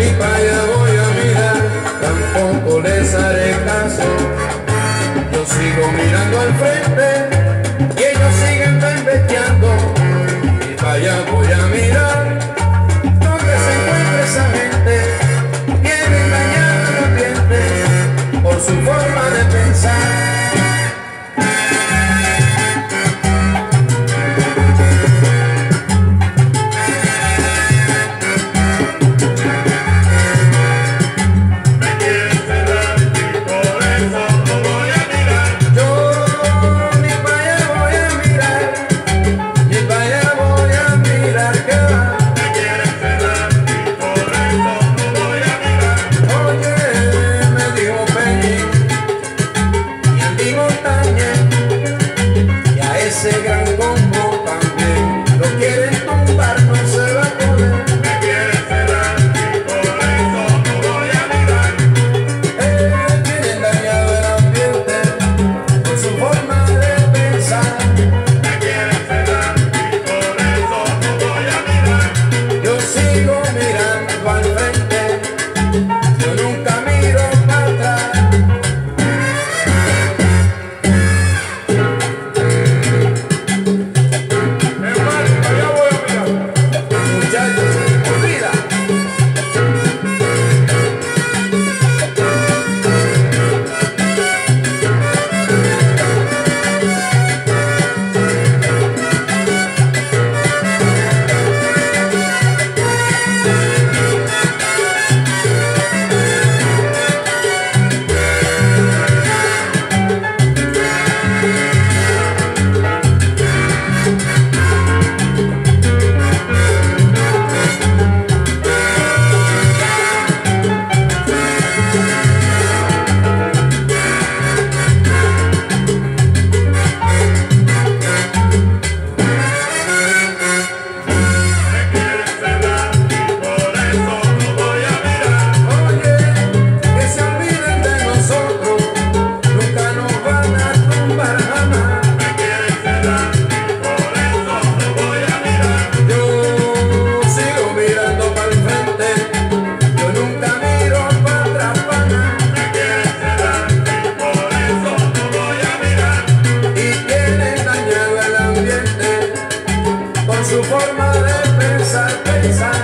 ni para allá voy a mirar, tampoco les haré caso. Yo sigo mirando al frente. Sing on me. forma de pensar, pensar.